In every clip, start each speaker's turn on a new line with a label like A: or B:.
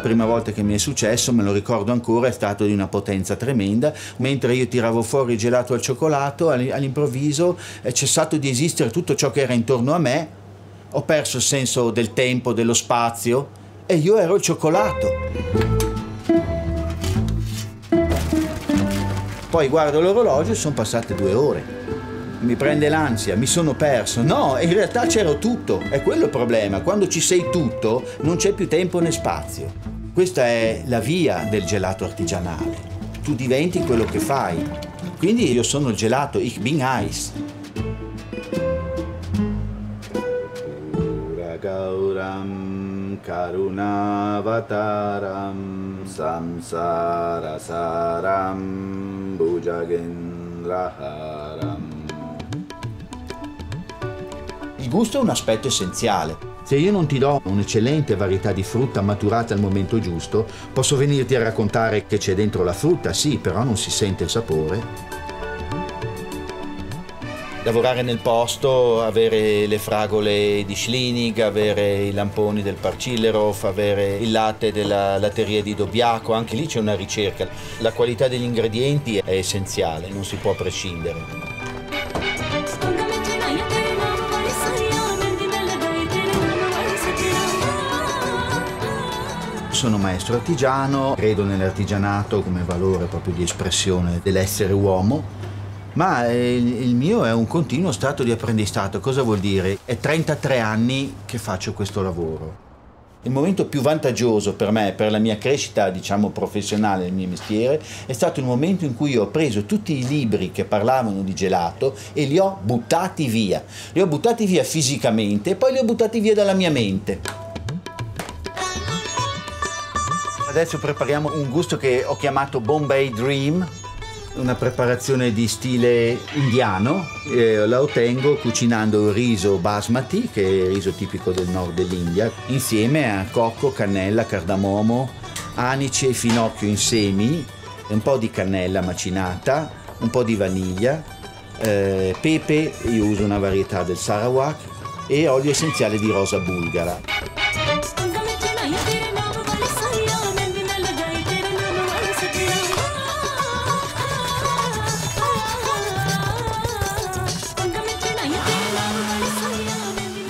A: La prima volta che mi è successo, me lo ricordo ancora, è stato di una potenza tremenda. Mentre io tiravo fuori il gelato al cioccolato, all'improvviso è cessato di esistere tutto ciò che era intorno a me. Ho perso il senso del tempo, dello spazio e io ero il cioccolato. Poi guardo l'orologio e sono passate due ore mi prende l'ansia, mi sono perso. No, in realtà c'ero tutto, è quello il problema. Quando ci sei tutto non c'è più tempo né spazio. Questa è la via del gelato artigianale. Tu diventi quello che fai. Quindi io sono il gelato, ich bin Eis. Gauram Karunavataram Samsara Saram Bhujagendraharam gusto è un aspetto essenziale. Se io non ti do un'eccellente varietà di frutta maturata al momento giusto, posso venirti a raccontare che c'è dentro la frutta, sì, però non si sente il sapore. Lavorare nel posto, avere le fragole di Schlinig, avere i lamponi del Parcillerov, avere il latte della latteria di Dobbiaco, anche lì c'è una ricerca. La qualità degli ingredienti è essenziale, non si può prescindere. Sono maestro artigiano, credo nell'artigianato come valore proprio di espressione dell'essere uomo, ma il mio è un continuo stato di apprendistato. Cosa vuol dire? È 33 anni che faccio questo lavoro. Il momento più vantaggioso per me, per la mia crescita, diciamo, professionale nel mio mestiere, è stato il momento in cui ho preso tutti i libri che parlavano di gelato e li ho buttati via. Li ho buttati via fisicamente e poi li ho buttati via dalla mia mente. Adesso prepariamo un gusto che ho chiamato Bombay Dream, una preparazione di stile indiano. Eh, la ottengo cucinando il riso basmati, che è il riso tipico del nord dell'India, insieme a cocco, cannella, cardamomo, anice e finocchio in semi, un po' di cannella macinata, un po' di vaniglia, eh, pepe, io uso una varietà del Sarawak, e olio essenziale di rosa bulgara.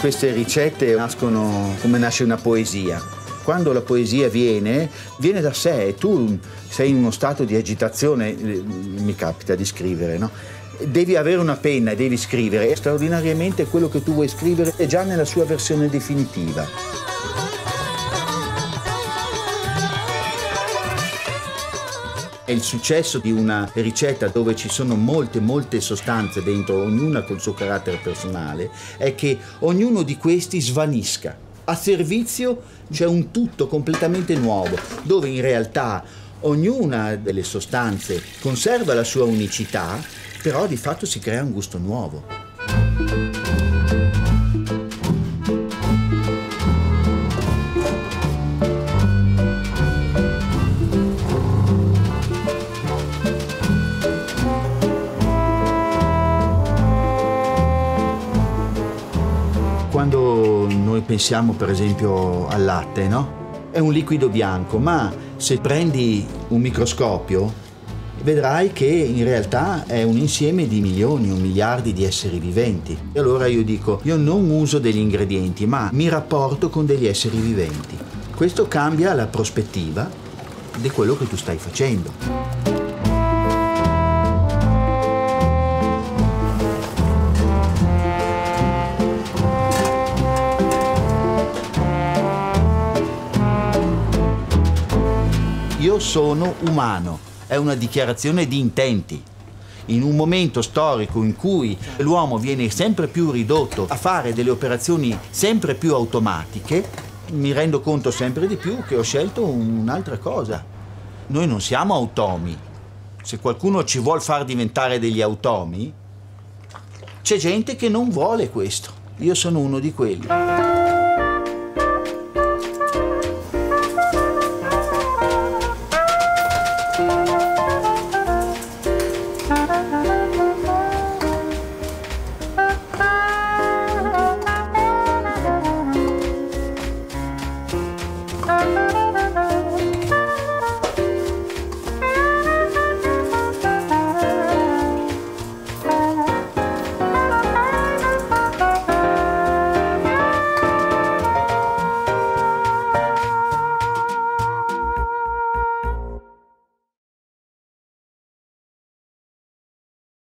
A: Queste ricette nascono come nasce una poesia. Quando la poesia viene, viene da sé e tu sei in uno stato di agitazione, eh, mi capita di scrivere, no? Devi avere una penna e devi scrivere. Straordinariamente quello che tu vuoi scrivere è già nella sua versione definitiva. Il successo di una ricetta dove ci sono molte molte sostanze dentro, ognuna col suo carattere personale, è che ognuno di questi svanisca. A servizio c'è un tutto completamente nuovo, dove in realtà ognuna delle sostanze conserva la sua unicità, però di fatto si crea un gusto nuovo. Pensiamo per esempio al latte, no? È un liquido bianco, ma se prendi un microscopio vedrai che in realtà è un insieme di milioni o miliardi di esseri viventi. E allora io dico, io non uso degli ingredienti, ma mi rapporto con degli esseri viventi. Questo cambia la prospettiva di quello che tu stai facendo. Sono umano, è una dichiarazione di intenti. In un momento storico in cui l'uomo viene sempre più ridotto a fare delle operazioni sempre più automatiche, mi rendo conto sempre di più che ho scelto un'altra cosa. Noi non siamo automi. Se qualcuno ci vuole far diventare degli automi, c'è gente che non vuole questo. Io sono uno di quelli.